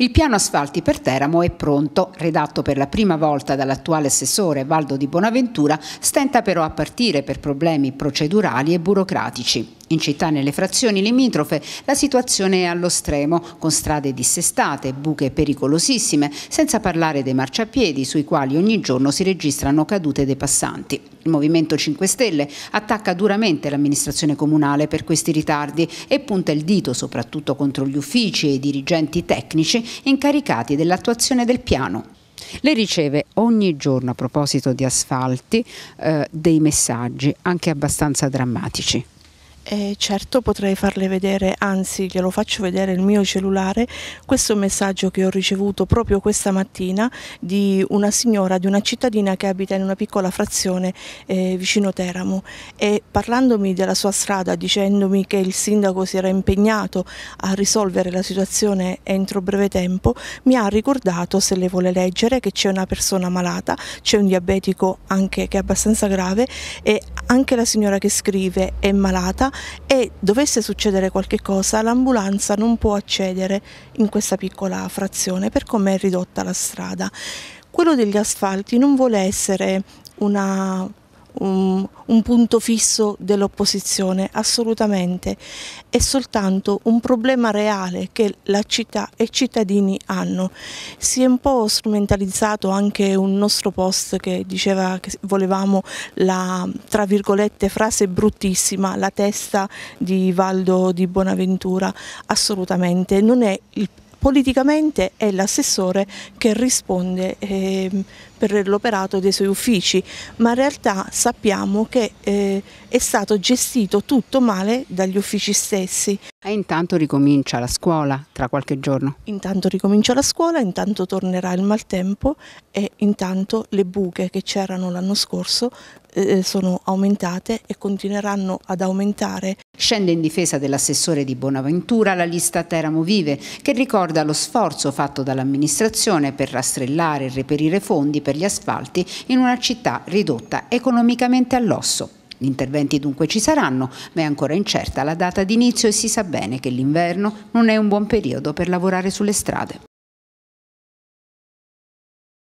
Il piano asfalti per Teramo è pronto, redatto per la prima volta dall'attuale assessore Valdo di Bonaventura, stenta però a partire per problemi procedurali e burocratici. In città e nelle frazioni limitrofe la situazione è allo stremo, con strade dissestate, buche pericolosissime, senza parlare dei marciapiedi sui quali ogni giorno si registrano cadute dei passanti. Il Movimento 5 Stelle attacca duramente l'amministrazione comunale per questi ritardi e punta il dito soprattutto contro gli uffici e i dirigenti tecnici incaricati dell'attuazione del piano. Lei riceve ogni giorno a proposito di asfalti eh, dei messaggi anche abbastanza drammatici. Eh, certo potrei farle vedere, anzi glielo faccio vedere il mio cellulare, questo messaggio che ho ricevuto proprio questa mattina di una signora, di una cittadina che abita in una piccola frazione eh, vicino Teramo. E parlandomi della sua strada, dicendomi che il sindaco si era impegnato a risolvere la situazione entro breve tempo, mi ha ricordato, se le vuole leggere, che c'è una persona malata, c'è un diabetico anche che è abbastanza grave e anche la signora che scrive è malata e dovesse succedere qualche cosa l'ambulanza non può accedere in questa piccola frazione per come è ridotta la strada. Quello degli asfalti non vuole essere una un, un punto fisso dell'opposizione, assolutamente, è soltanto un problema reale che la città e i cittadini hanno. Si è un po' strumentalizzato anche un nostro post che diceva che volevamo la, tra virgolette, frase bruttissima, la testa di Valdo di Bonaventura, assolutamente, non è il politicamente è l'assessore che risponde eh, per l'operato dei suoi uffici, ma in realtà sappiamo che eh, è stato gestito tutto male dagli uffici stessi. E intanto ricomincia la scuola tra qualche giorno? Intanto ricomincia la scuola, intanto tornerà il maltempo e intanto le buche che c'erano l'anno scorso eh, sono aumentate e continueranno ad aumentare. Scende in difesa dell'assessore di Bonaventura la lista Teramo Vive, che ricorda lo sforzo fatto dall'amministrazione per rastrellare e reperire fondi per gli asfalti in una città ridotta economicamente all'osso. Gli interventi dunque ci saranno, ma è ancora incerta la data d'inizio e si sa bene che l'inverno non è un buon periodo per lavorare sulle strade.